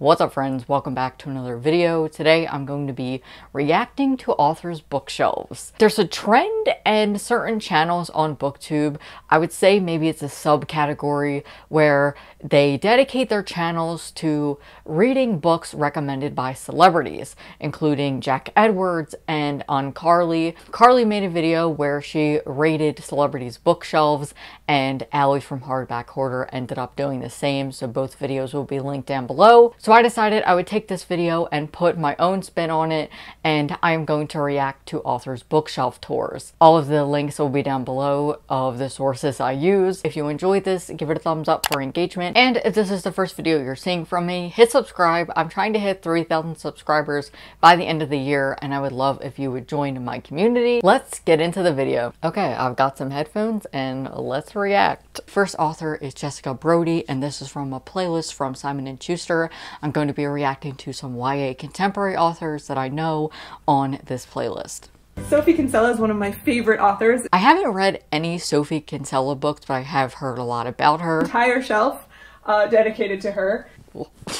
What's up friends, welcome back to another video. Today I'm going to be reacting to authors' bookshelves. There's a trend and certain channels on booktube, I would say maybe it's a subcategory where they dedicate their channels to reading books recommended by celebrities, including Jack Edwards and UnCarley. Carly made a video where she rated celebrities' bookshelves and Allie from Hardback Hoarder ended up doing the same, so both videos will be linked down below. So I decided I would take this video and put my own spin on it and I am going to react to authors bookshelf tours. All of the links will be down below of the sources I use. If you enjoyed this, give it a thumbs up for engagement. And if this is the first video you're seeing from me, hit subscribe. I'm trying to hit 3,000 subscribers by the end of the year and I would love if you would join my community. Let's get into the video. Okay, I've got some headphones and let's react. First author is Jessica Brody and this is from a playlist from Simon & Schuster. I'm going to be reacting to some YA contemporary authors that I know on this playlist. Sophie Kinsella is one of my favorite authors. I haven't read any Sophie Kinsella books, but I have heard a lot about her. Entire shelf uh, dedicated to her.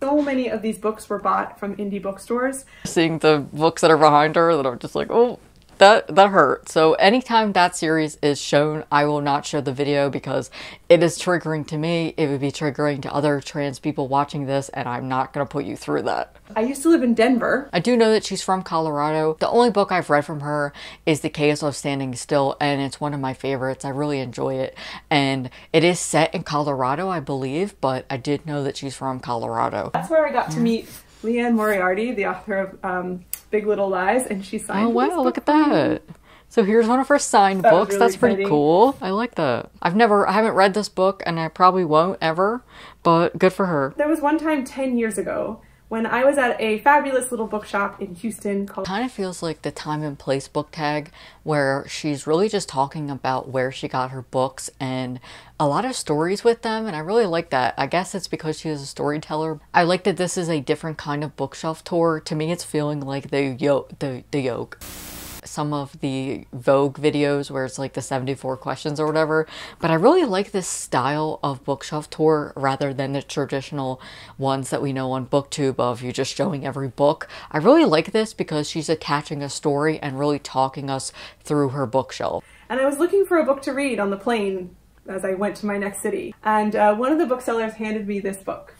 so many of these books were bought from indie bookstores. Seeing the books that are behind her that I'm just like, oh, that that hurt. So anytime that series is shown, I will not show the video because it is triggering to me. It would be triggering to other trans people watching this, and I'm not gonna put you through that. I used to live in Denver. I do know that she's from Colorado. The only book I've read from her is The Chaos of Standing Still, and it's one of my favorites. I really enjoy it. And it is set in Colorado, I believe, but I did know that she's from Colorado. That's where I got to meet Liane Moriarty, the author of um, Big Little Lies, and she signed. Oh wow! Look at that. So here's one of her signed that books. Really That's pretty cool. I like that. I've never, I haven't read this book, and I probably won't ever. But good for her. There was one time ten years ago when I was at a fabulous little bookshop in Houston called. Kind of feels like the time and place book tag, where she's really just talking about where she got her books and a lot of stories with them, and I really like that. I guess it's because she is a storyteller. I like that this is a different kind of bookshelf tour. To me, it's feeling like the the the yoke some of the Vogue videos where it's like the 74 questions or whatever, but I really like this style of bookshelf tour rather than the traditional ones that we know on booktube of you just showing every book. I really like this because she's attaching a story and really talking us through her bookshelf. And I was looking for a book to read on the plane as I went to my next city, and uh, one of the booksellers handed me this book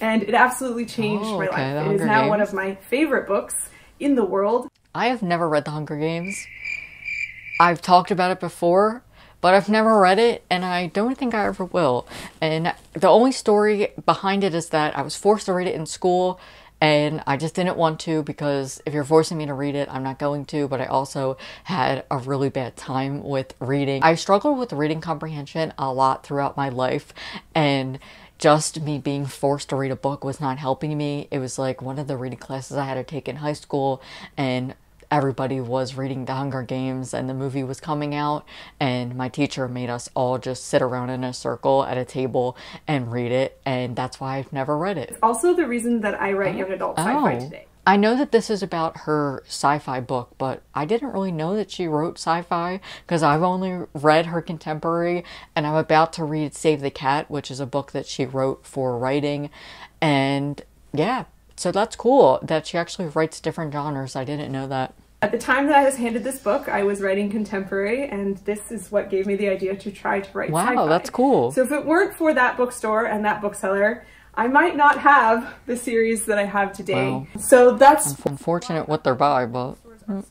and it absolutely changed oh, okay, my life. It is now one of my favorite books in the world. I have never read The Hunger Games. I've talked about it before, but I've never read it and I don't think I ever will. And the only story behind it is that I was forced to read it in school and I just didn't want to because if you're forcing me to read it, I'm not going to, but I also had a really bad time with reading. I struggled with reading comprehension a lot throughout my life and just me being forced to read a book was not helping me. It was like one of the reading classes I had to take in high school and everybody was reading The Hunger Games and the movie was coming out and my teacher made us all just sit around in a circle at a table and read it and that's why I've never read it. It's also the reason that I write young adult sci-fi oh. today. I know that this is about her sci-fi book, but I didn't really know that she wrote sci-fi because I've only read her contemporary and I'm about to read Save the Cat, which is a book that she wrote for writing. And yeah, so that's cool that she actually writes different genres. I didn't know that. At the time that I was handed this book, I was writing contemporary, and this is what gave me the idea to try to write Wow, that's cool. So if it weren't for that bookstore and that bookseller, I might not have the series that I have today. Wow. So that's unfortunate what they're by, but. Mm.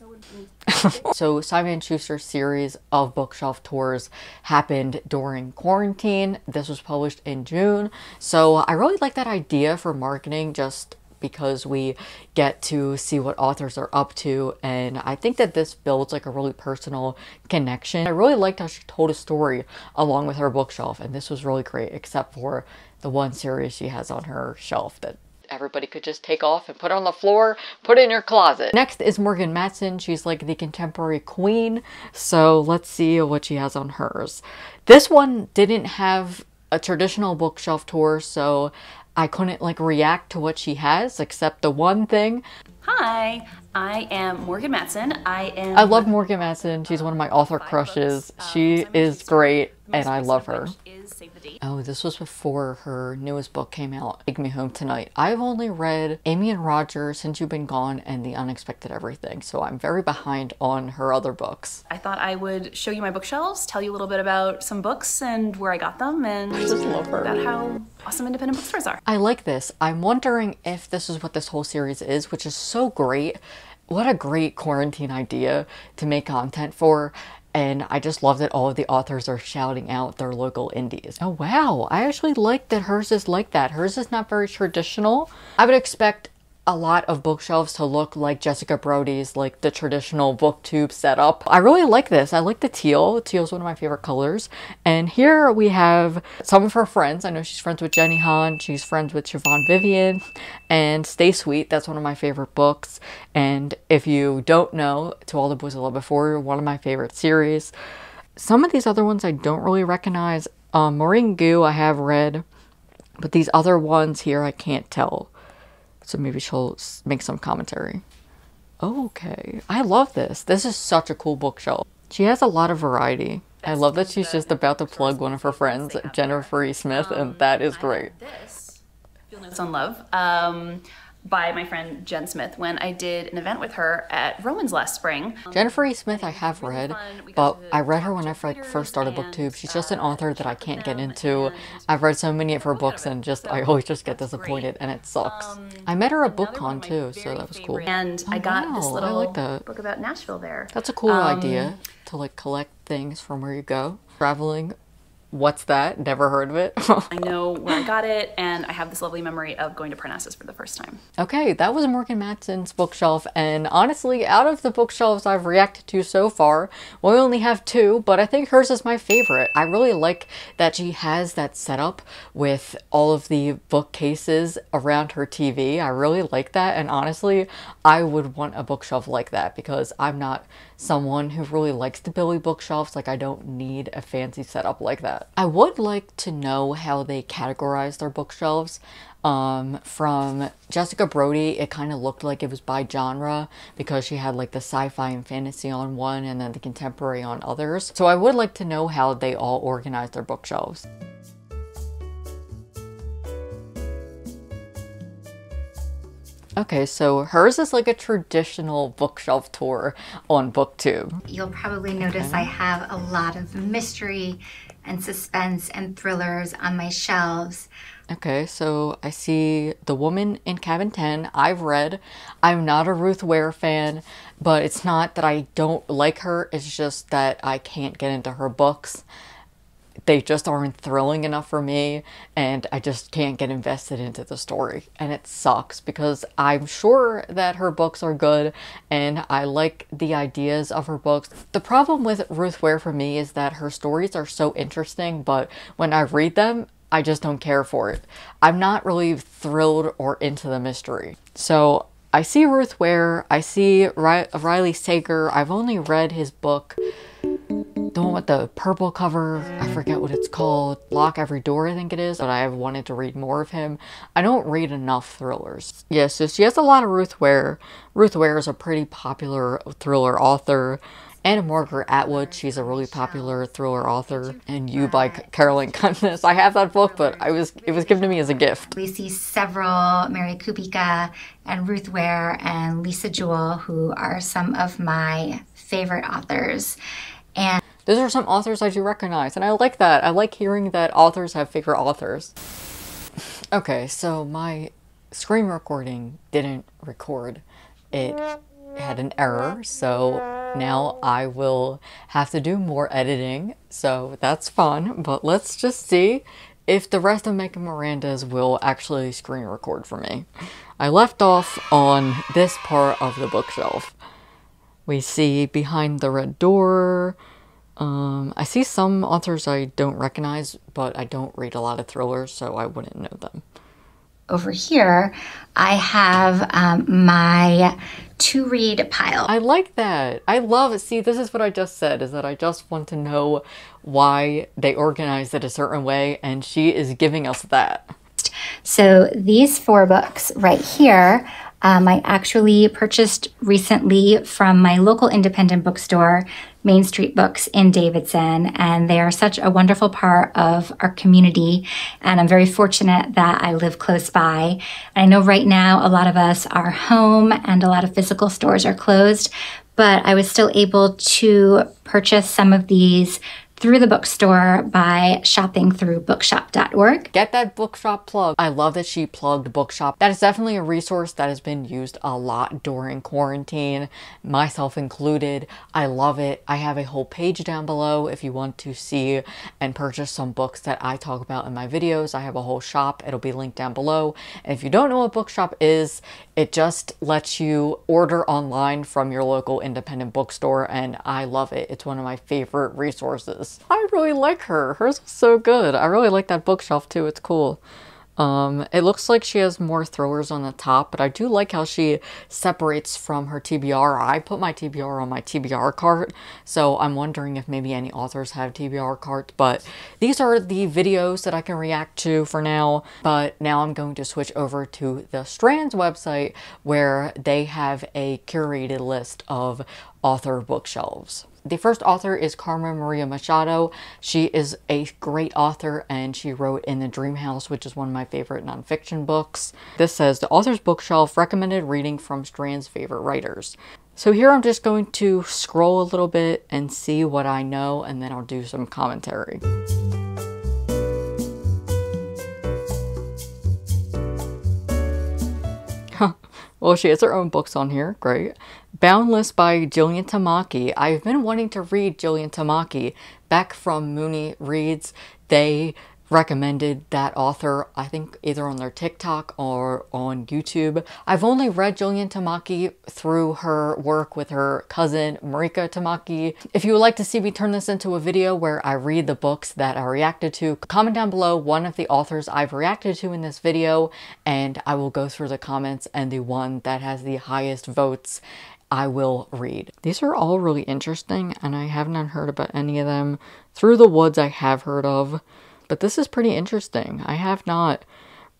so Simon Schuster's series of bookshelf tours happened during quarantine. This was published in June. So I really like that idea for marketing just because we get to see what authors are up to and I think that this builds like a really personal connection. I really liked how she told a story along with her bookshelf and this was really great except for the one series she has on her shelf that everybody could just take off and put on the floor, put in your closet. Next is Morgan Matson. She's like the contemporary queen. So let's see what she has on hers. This one didn't have a traditional bookshelf tour, so I couldn't like react to what she has except the one thing. Hi, I am Morgan Matson. I am. I love Morgan Matson. She's one of my author crushes. Um, she is great and I love her. is Save the Date. Oh, this was before her newest book came out, Take Me Home Tonight. I've only read Amy and Roger, Since You've Been Gone, and The Unexpected Everything, so I'm very behind on her other books. I thought I would show you my bookshelves, tell you a little bit about some books and where I got them, and just love her. about how awesome independent bookstores are. I like this. I'm wondering if this is what this whole series is, which is so great. What a great quarantine idea to make content for. And I just love that all of the authors are shouting out their local indies. Oh wow, I actually like that hers is like that. Hers is not very traditional. I would expect a lot of bookshelves to look like Jessica Brody's, like the traditional booktube setup. I really like this. I like the teal. Teal is one of my favorite colors. And here we have some of her friends. I know she's friends with Jenny Han. She's friends with Siobhan Vivian and Stay Sweet. That's one of my favorite books. And if you don't know, To All the Boys I Loved Before, one of my favorite series. Some of these other ones I don't really recognize. Um, Maurene Goo I have read, but these other ones here I can't tell. So maybe she'll make some commentary. Okay, I love this. This is such a cool bookshelf. She has a lot of variety. I love that she's just about to plug one of her friends, Jennifer E. Smith, and that is great. This, Notes on Love, um, by my friend Jen Smith when I did an event with her at Vroman's last spring. Jennifer E. Smith I have read, but I read her when I first started BookTube. She's just an uh, author that I can't get into. I've read so many of her books and just I always just get disappointed and it sucks. Um, I met her at BookCon too, so that was cool. And oh, I got this little like book about Nashville there. That's a cool idea um, to like collect things from where you go. Traveling. What's that? Never heard of it. I know where I got it, and I have this lovely memory of going to Parnassus for the first time. Okay, that was Morgan Matson's bookshelf, and honestly, out of the bookshelves I've reacted to so far, we only have two, but I think hers is my favorite. I really like that she has that setup with all of the bookcases around her TV. I really like that, and honestly, I would want a bookshelf like that because I'm not someone who really likes the Billy bookshelves. Like, I don't need a fancy setup like that. I would like to know how they categorize their bookshelves. Um, from Jessica Brody, it kind of looked like it was by genre because she had like the sci-fi and fantasy on one and then the contemporary on others. So I would like to know how they all organize their bookshelves. Okay, so hers is like a traditional bookshelf tour on BookTube. You'll probably notice I have a lot of mystery and suspense and thrillers on my shelves. Okay, so I see The Woman in Cabin 10. I've read. I'm not a Ruth Ware fan, but it's not that I don't like her, it's just that I can't get into her books. They just aren't thrilling enough for me, and I just can't get invested into the story. And it sucks because I'm sure that her books are good and I like the ideas of her books. The problem with Ruth Ware for me is that her stories are so interesting, but when I read them, I just don't care for it. I'm not really thrilled or into the mystery. So I see Ruth Ware, I see Riley Sager. I've only read his book, the one with the purple cover. I forget what it's called. Lock Every Door, I think it is. But I have wanted to read more of him. I don't read enough thrillers. Yes, so she has a lot of Ruth Ware. Ruth Ware is a pretty popular thriller author. Anna Margaret Atwood, she's a really popular thriller author, and You by Caroline Kepnes. I have that book, but I was it was given to me as a gift. We see several Mary Kubica and Ruth Ware and Lisa Jewell, who are some of my favorite authors. And Those are some authors I do recognize, and I like that. I like hearing that authors have favorite authors. Okay, so my screen recording didn't record. It had an error, so now I will have to do more editing, so that's fun. But let's just see if the rest of Megan Miranda's will actually screen record for me. I left off on this part of the bookshelf. We see Behind the Red Door. Um, I see some authors I don't recognize, but I don't read a lot of thrillers, so I wouldn't know them. over here, I have um, my to read pile. I like that. I love it. See, this is what I just said is that I just want to know why they organized it a certain way, and she is giving us that. So these four books right here, um, I actually purchased recently from my local independent bookstore. Main Street Books in Davidson, and they are such a wonderful part of our community. And I'm very fortunate that I live close by. I know right now a lot of us are home and a lot of physical stores are closed, but I was still able to purchase some of these through the bookstore by shopping through bookshop.org. Get that bookshop plug. I love that she plugged bookshop. That is definitely a resource that has been used a lot during quarantine, myself included. I love it. I have a whole page down below if you want to see and purchase some books that I talk about in my videos. I have a whole shop. It'll be linked down below. And if you don't know what bookshop is, it just lets you order online from your local independent bookstore and I love it. It's one of my favorite resources. I really like her. Hers is so good. I really like that bookshelf too. It's cool. Um, it looks like she has more throwers on the top, but I do like how she separates from her TBR. I put my TBR on my TBR cart, so I'm wondering if maybe any authors have TBR carts, but these are the videos that I can react to for now, but now I'm going to switch over to the Strands website where they have a curated list of author bookshelves. The first author is Carmen Maria Machado. She is a great author and she wrote in The Dream House, which is one of my favorite nonfiction books. This says the author's bookshelf recommended reading from Strand's favorite writers. So here I'm just going to scroll a little bit and see what I know and then I'll do some commentary. Well, she has her own books on here. Great. Boundless by Jillian Tamaki. I've been wanting to read Jillian Tamaki Bek from Moony Reads. They recommended that author, I think either on their TikTok or on YouTube. I've only read Jillian Tamaki through her work with her cousin Mariko Tamaki. If you would like to see me turn this into a video where I read the books that I reacted to, comment down below one of the authors I've reacted to in this video and I will go through the comments and the one that has the highest votes I will read. These are all really interesting and I have not heard about any of them. Through the Woods I have heard of, but this is pretty interesting. I have not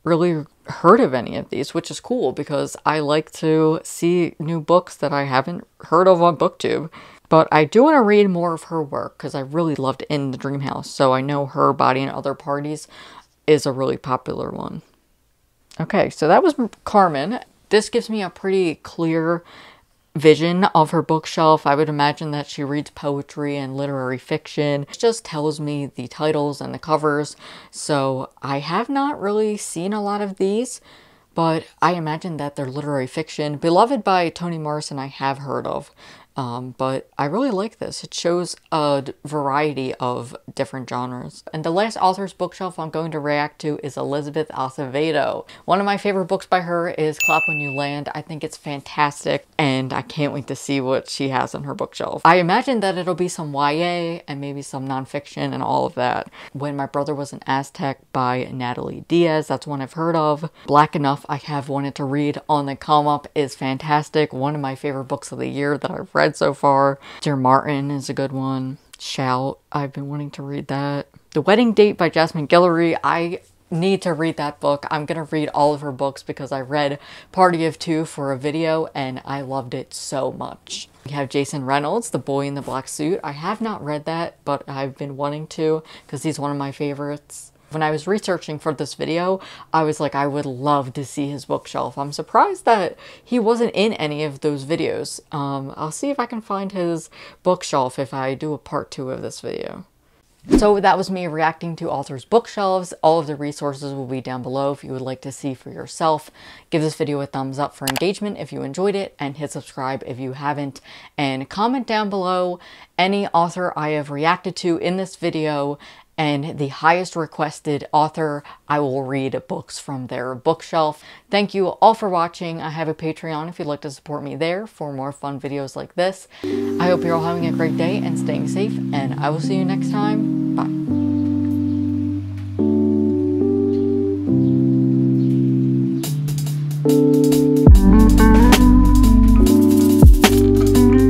really heard of any of these, which is cool because I like to see new books that I haven't heard of on booktube. But I do want to read more of her work because I really loved In the Dream House, so I know her Body and Other Parties is a really popular one. Okay, so that was Carmen. This gives me a pretty clear vision of her bookshelf. I would imagine that she reads poetry and literary fiction. It just tells me the titles and the covers. So I have not really seen a lot of these, but I imagine that they're literary fiction. Beloved by Toni Morrison I have heard of. Um, but I really like this. It shows a variety of different genres. And the last author's bookshelf I'm going to react to is Elizabeth Acevedo. One of my favorite books by her is Clap When You Land. I think it's fantastic and I can't wait to see what she has on her bookshelf. I imagine that it'll be some YA and maybe some nonfiction and all of that. When My Brother Was an Aztec by Natalie Diaz, that's one I've heard of. Black Enough I have wanted to read on the come up is fantastic. One of my favorite books of the year that I've read read so far. Dear Martin is a good one. Shout, I've been wanting to read that. The Wedding Date by Jasmine Guillory, I need to read that book. I'm gonna read all of her books because I read Party of Two for a video and I loved it so much. We have Jason Reynolds, The Boy in the Black Suit. I have not read that, but I've been wanting to because he's one of my favorites. When I was researching for this video, I was like, I would love to see his bookshelf. I'm surprised that he wasn't in any of those videos. Um, I'll see if I can find his bookshelf if I do a part two of this video. So that was me reacting to authors' bookshelves. All of the resources will be down below if you would like to see for yourself. Give this video a thumbs up for engagement if you enjoyed it and hit subscribe if you haven't. And comment down below any author I have reacted to in this video and the highest requested author, I will read books from their bookshelf. Thank you all for watching. I have a Patreon if you'd like to support me there for more fun videos like this. I hope you're all having a great day and staying safe, and I will see you next time. Bye.